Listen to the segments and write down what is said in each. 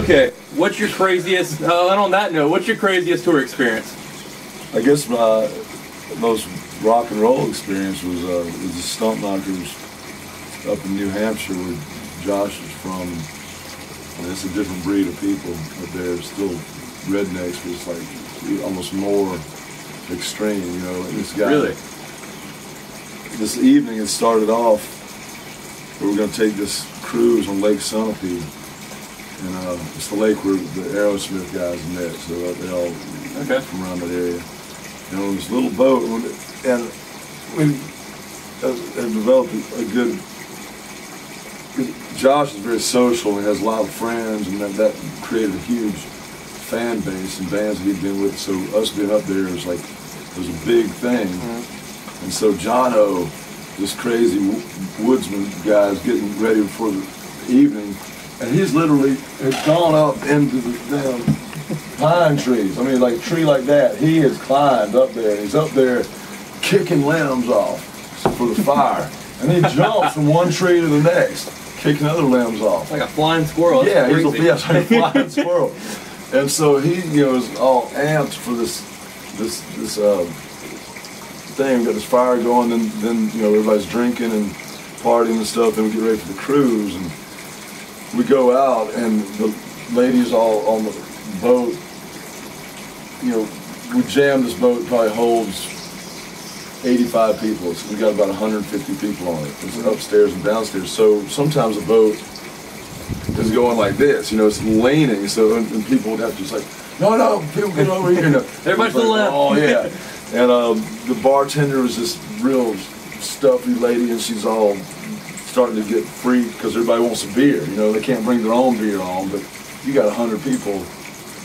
Okay, what's your craziest? Uh, and on that note, what's your craziest tour experience? I guess my most rock and roll experience was uh, was the Stumpknockers up in New Hampshire, where Josh is from. And it's a different breed of people, but they're still rednecks, but it's like almost more extreme, you know. And this guy, Really? this evening it started off. We were going to take this cruise on Lake Sunapee, and uh, it's the lake where the Aerosmith guys met. So they all Okay. from around that area. And on this little boat, and we have have developed a good. Josh is very social and has a lot of friends, and that, that created a huge fan base and bands that he'd been with. So us being up there was like was a big thing. And so John O, this crazy woodsman guy, is getting ready for the evening, and he's literally has gone up into the damn pine trees. I mean, like a tree like that. He has climbed up there, and he's up there kicking limbs off for the fire, and he jumps from one tree to the next, kicking other limbs off. Like a flying squirrel. That's Yeah, he's a, yeah, like a flying squirrel. And so he, goes all amped for this, this, this uh, thing. We got this fire going, and then you know everybody's drinking and partying and stuff. Then we get ready for the cruise, and we go out, and the ladies all on the boat. You know, we jam this boat. Probably holds 85 people. So we got about 150 people on it. It's upstairs and downstairs. So sometimes the boat is going like this, you know, it's leaning, so and, and people would have to just like, no, no, people get over here. Know. Everybody to the left. Oh yeah, and um, the bartender was this real stuffy lady, and she's all starting to get free because everybody wants a beer. You know, they can't bring their own beer on, but you got a hundred people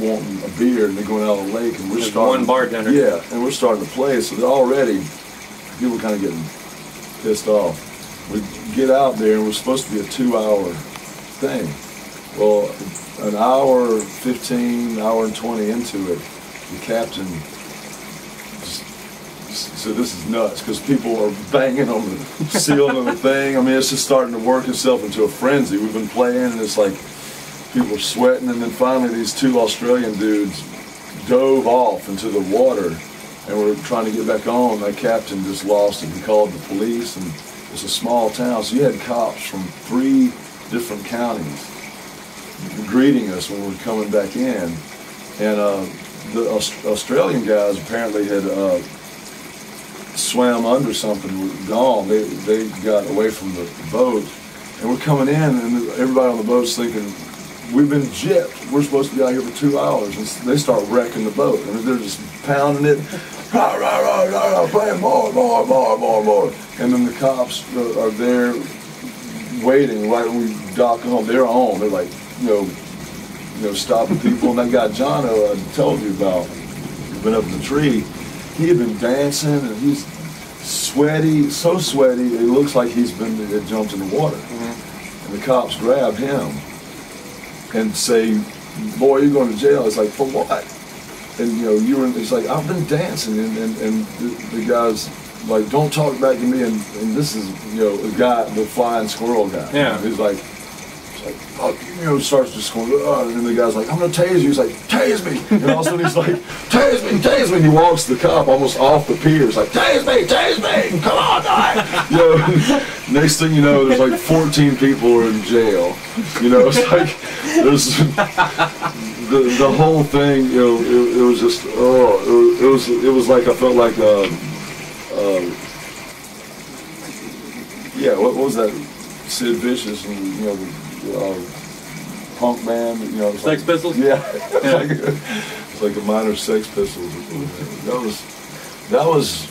wanting a beer, and they're going out on the lake, and we're There's starting. one bartender. Yeah, and we're starting to play, so they're already people are kind of getting pissed off. We get out there, and we're supposed to be a two-hour thing. Well, an hour, 15, hour and 20 into it, the captain said, this is nuts, because people are banging on the ceiling of the thing. I mean, it's just starting to work itself into a frenzy. We've been playing, and it's like people are sweating, and then finally these two Australian dudes dove off into the water, and we're trying to get back on. That captain just lost it. He called the police, and it's a small town, so you had cops from three different counties greeting us when we were coming back in. And uh, the Aus- Australian guys apparently had uh, swam under something, gone. They, they got away from the boat. And we're coming in, and everybody on the boat's thinking, we've been gypped. We're supposed to be out here for two hours. And they start wrecking the boat. And they're just pounding it. Rah, rah, rah, rah, rah, playing more, more, more, more, more. And then the cops are there waiting right when we dock home. They're on. They're like, you know, you know, stopping people. And that guy Jono I told you about, been up in the tree, he had been dancing and he's sweaty, so sweaty, it looks like he's been jumped in the water. Mm-hmm. And the cops grab him and say, boy, you're going to jail. It's like, for what? And, you know, you were, he's like, I've been dancing. And, and, and the, the guy's like, don't talk back to me. And, and this is, you know, the guy, the flying squirrel guy. Yeah. He's like, Like, fuck you, know, starts to squirm. Uh, and then the guy's like, I'm gonna tase you. He's like, tase me. And all of a sudden he's like, tase me, tase me. And he walks the cop almost off the pier. He's like, tase me, tase me. Come on, guy. You know, next thing you know, there's like 14 people are in jail. You know, it's like, there's the, the whole thing, you know, it, it was just, oh, it was, it was, it was like, I felt like, um, um, yeah, what, what was that? Sid Vicious and, you know, the uh, punk band, you know. it's Sex like- Pistols? Yeah. it's, like, it's like a minor Sex Pistols. That was, that was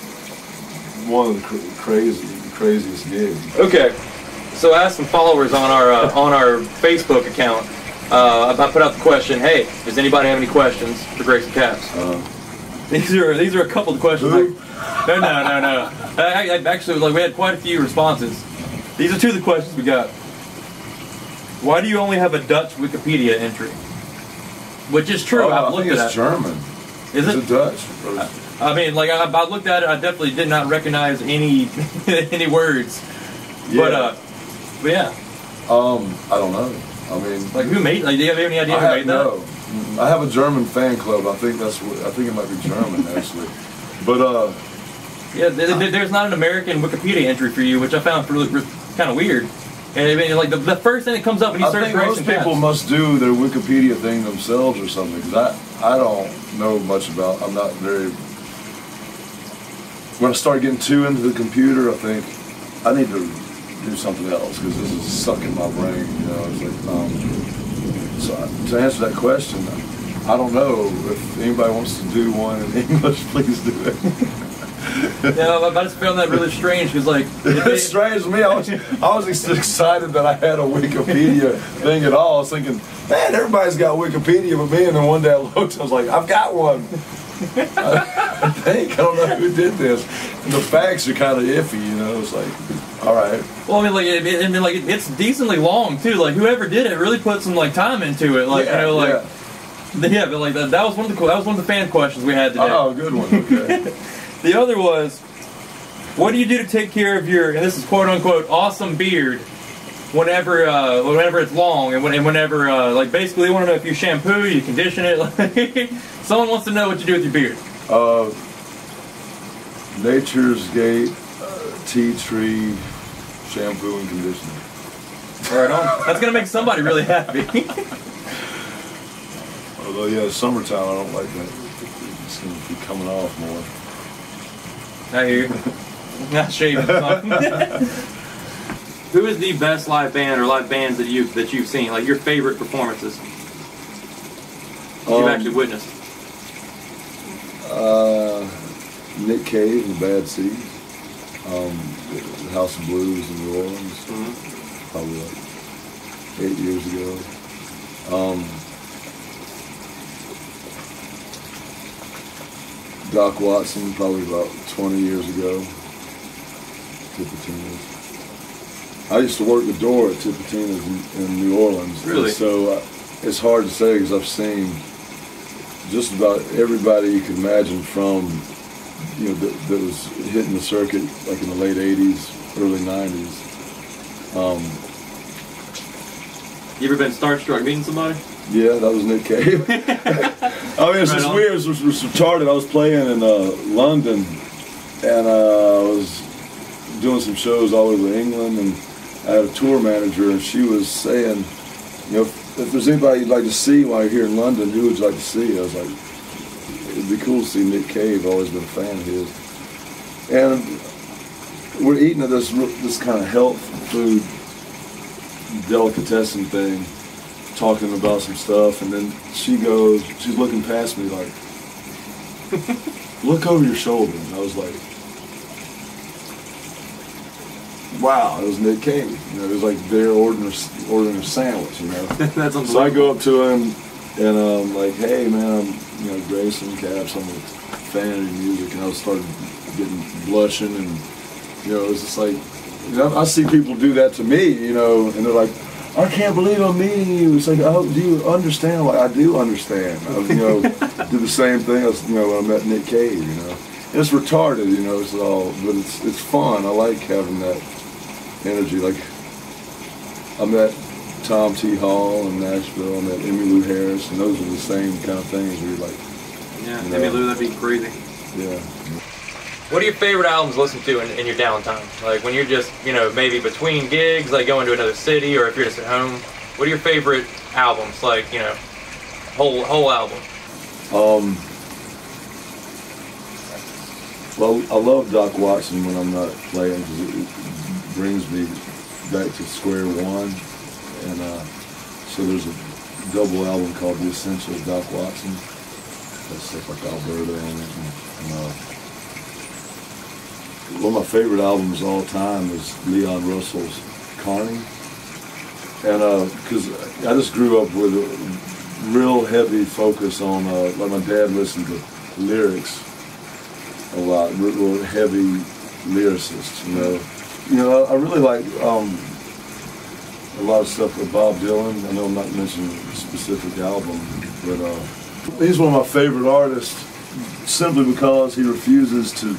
one of the cr- crazy, craziest gigs. Okay, so I asked some followers on our uh, on our Facebook account. Uh, I put out the question, "Hey, does anybody have any questions for Grayson Capps?" Uh, These are these are a couple of questions. Like, no, no, no, no. I, I, actually, like we had quite a few responses. These are two of the questions we got. Why do you only have a Dutch Wikipedia entry? Which is true. oh, I've I looked think at it's it. German. Is Is it? it Dutch? Or I mean, like I, I looked at it, I definitely did not recognize any any words. Yeah. But Yeah. uh, but yeah, Um, I don't know. I mean, Like who made? Like, do you have any idea I who have made that? no. I have a German fan club. I think that's what. I think it might be German actually. But uh, Yeah, there, there- there's not an American Wikipedia entry for you, which I found really, really kind of weird. And I mean, like the, the first thing that comes up when you I search think most people must do their Wikipedia thing themselves or something. Because I, I don't know much about. I'm not very. When I start getting too into the computer, I think I need to do something else because this is sucking my brain. You know, it's like. Um, so I- to answer that question, I don't know if anybody wants to do one in English. Please do it. Yeah, I just found that really strange because like it- It's strange to me. I was, I was ex- excited that I had a Wikipedia thing at all. I was thinking, man, everybody's got Wikipedia but me. And then one day I looked, I was like, I've got one. I, I think I don't know who did this. And the facts are kind of iffy, you know. It's like, all right, well, I mean, like, it, it- I mean, like it's decently long too. Like whoever did it really put some like time into it. Like yeah, you know, like yeah. yeah, but like that, that was one of the that was one of the fan questions we had today. Oh, good one. Okay. The other was, what do you do to take care of your, and this is quote unquote, awesome beard whenever uh, whenever it's long and, when, and whenever, uh, like basically they want to know if you shampoo, you condition it. Like, someone wants to know what you do with your beard. uh, Nature's Gate, uh, tea tree, shampoo and conditioner. Right on. That's going to make somebody really happy. Although, yeah, summertime, I don't like that. It's going to be coming off more. I hear you. Not shaving. Who is the best live band or live bands that you've that you've seen? Like your favorite performances that you've Um, actually witnessed? Uh, Nick Cave and Bad Seeds. Um, the House of Blues in New Orleans, Mhm. probably like eight years ago. Um, Doc Watson, probably about 20 years ago. Tipitina's. I used to work the door at Tipitina's in, in New Orleans. Really? So uh, it's hard to say because I've seen just about everybody you can imagine from, you know, that, that was hitting the circuit like in the late 80s, early 90s. Um, You ever been starstruck meeting somebody? Yeah, that was Nick Cave. I mean, it's Right just on. weird. It's, it's, it's retarded. I was playing in uh, London, and uh, I was doing some shows all over England, and I had a tour manager, and she was saying, you know, if, if there's anybody you'd like to see while you're here in London, who would you like to see? I was like, it'd be cool to see Nick Cave. I've always been a fan of his. And we're eating at this this kind of health food delicatessen thing, talking about some stuff, and then she goes, she's looking past me like, look over your shoulder. And I was like, wow, it was Nick Cave. You know, it was like they're ordering a, ordering a sandwich, you know. That's So I go up to him and I'm like, hey man, I'm you know Grayson Capps, I'm a fan of your music, and I was started getting blushing and you know it was just like you know, I see people do that to me, you know, and they're like, I can't believe I'm meeting you. It's like, oh, do you understand? Like I do understand. I, you know, do the same thing as you know when I met Nick Cave. You know, it's retarded, you know, it's all, but it's it's fun. I like having that energy. Like I met Tom T. Hall in Nashville. I met Emmylou Harris, and those are the same kind of things where you're like, Yeah, Yeah. maybe Lou, that'd be crazy. yeah. What are your favorite albums to listen to in, in your downtime? Like when you're just, you know, maybe between gigs, like going to another city, or if you're just at home. What are your favorite albums? Like, you know, whole whole album. Um, well, I love Doc Watson when I'm not playing because it, brings me back to square one. And uh, so there's a double album called The Essential Doc Watson. That's stuff like Alberta. And, and, uh, one of my favorite albums of all time is Leon Russell's Carney. And because I just grew up with a real heavy focus on, uh, like my dad listened to lyrics a lot, real, real heavy lyricists, you know. You know, I, I really like um, a lot of stuff with Bob Dylan. I know I'm not mentioning a specific album, but uh, he's one of my favorite artists simply because he refuses to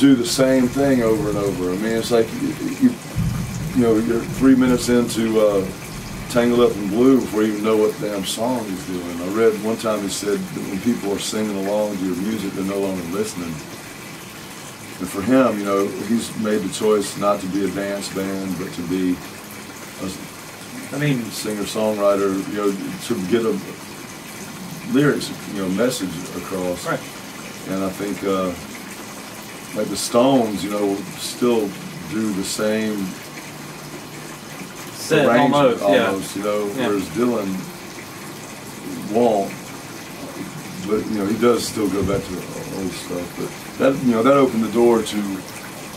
do the same thing over and over. I mean, it's like you, you, you know, you're three minutes into uh, tangled up in blue before you even know what damn song he's doing. I read one time he said that when people are singing along to your music, they're no longer listening. And for him, you know, he's made the choice not to be a dance band, but to be a I mean, singer-songwriter, you know, to get a lyrics, you know, message across. right. And I think, uh, like the Stones, you know, still do the same Set arrangement almost, yeah. you know, Yeah. whereas Dylan won't. But you know, he does still go back to the old stuff. But that you know, that opened the door to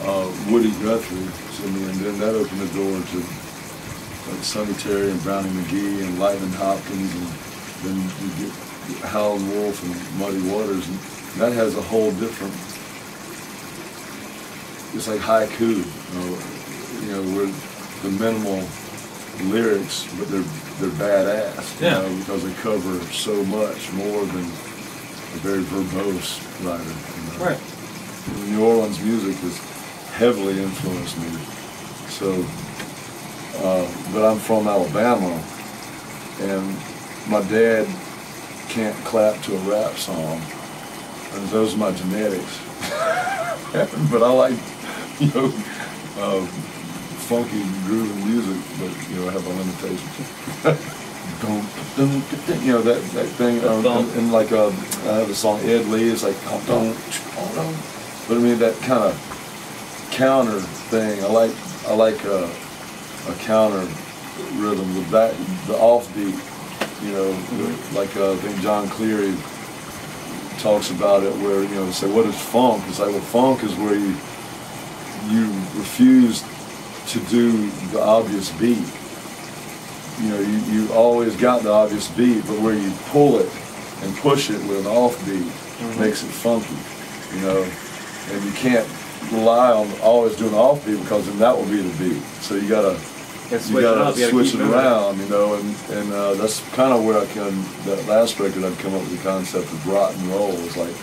uh, Woody Guthrie to me, and then that opened the door to like Sonny Terry and Brownie McGhee and Lightning Hopkins, and then you get Howlin' Wolf and Muddy Waters, and that has a whole different. It's like haiku, you know, you know where the minimal lyrics, but they're they're badass, you Yeah. know, because they cover so much more than a very verbose writer. You know? Right. New Orleans music has heavily influenced me. So, uh, but I'm from Alabama, and my dad can't clap to a rap song, and those are my genetics. but I like, you know, uh, funky grooving music, but you know, I have my limitations. Dun, dun, dun, you know that that thing, um, and, and like uh, I have a song Ed Lee is like, dun, dun, dun, dun. but I mean that kind of counter thing. I like I like a, a counter rhythm, the back, the offbeat. You know, Mm-hmm. like uh, I think Jon Cleary talks about it, where you know, say what is funk? It's like well, funk is where you you refuse to do the obvious beat. You know, you, you always got the obvious beat, but where you pull it and push it with an offbeat makes it funky. You know, and you can't rely on always doing offbeat because then that will be the beat. So you gotta Gotta you switch it gotta up, gotta switch keep it moving. around, you know, and and uh, that's kind of where I can. That last record, I've come up with the concept of rock and roll. It's like,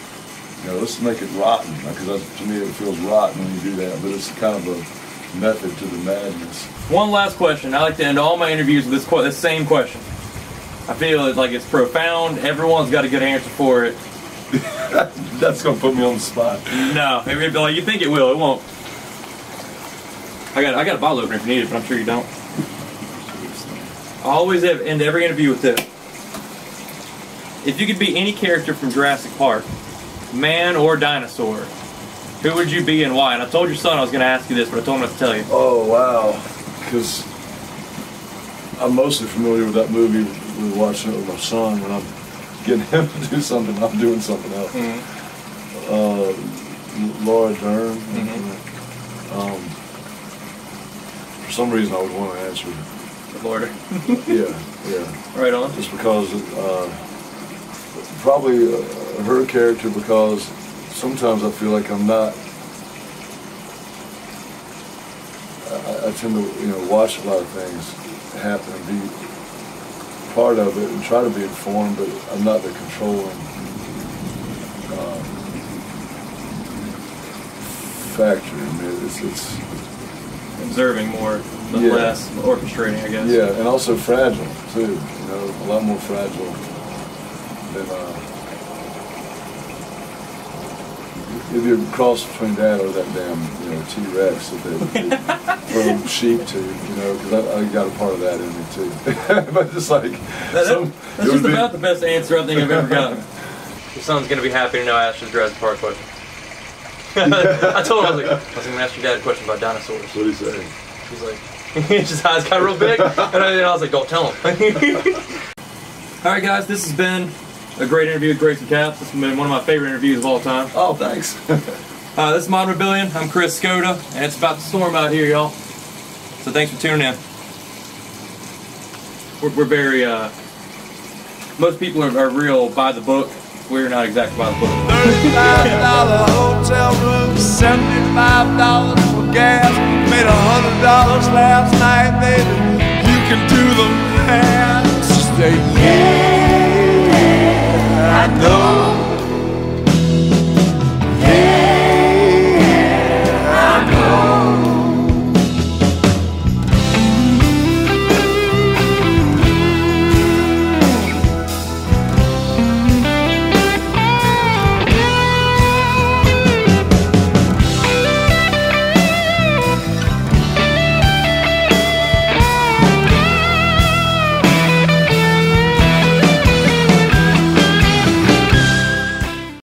you know, let's make it rotten because to me it feels rotten when you do that, but it's kind of a method to the madness. One last question. I like to end all my interviews with this, que- this same question. I feel it's like it's profound. Everyone's got a good answer for it. That's gonna put me on the spot. No, be like you think it will. It won't. I got I got a bottle opener if you need it, but I'm sure you don't. I always have, end every interview with this. If you could be any character from Jurassic Park, man or dinosaur, who would you be and why? And I told your son I was going to ask you this, but I told him not to tell you. Oh wow, because I'm mostly familiar with that movie. We watching it with my son when I'm getting him to do something. I'm doing something else. Uh, Laura Dern. Um, for some reason, I would want to answer. Lord. Yeah, yeah. right on. Just because, uh, probably uh, her character because sometimes I feel like I'm not. I, I tend to, you know, watch a lot of things happen and be part of it and try to be informed, but I'm not the controlling uh, factor. I mean, it's, it's Observing more than Yeah. less, orchestrating, I guess. Yeah, and also fragile too. You know, a lot more fragile than uh, if you're a cross between that or that damn you know T Rex that they from sheep to. You know, because I, I got a part of that in me too. but just like That- that- some- that's just be- about the best answer I think I've ever gotten. Your son's gonna be happy to know I asked you the Jurassic Park question. I told him I was like, I was gonna ask your dad a question about dinosaurs. What do you say? He's like, his eyes got real big, and I, and I was like, don't tell him. all right, guys, this has been a great interview with Grayson Capps. This has been one of my favorite interviews of all time. Oh, thanks. Uh, this is Modmobilian. I'm Chris Skoda, and it's about to storm out here, y'all. So thanks for tuning in. We're, we're very, uh, most people are, are real by the book. We're not exactly by the book. Thirty-five dollar hotel room, seventy-five dollars for gas. Made a hundred dollars last night, baby. You can do the math. Stay I know.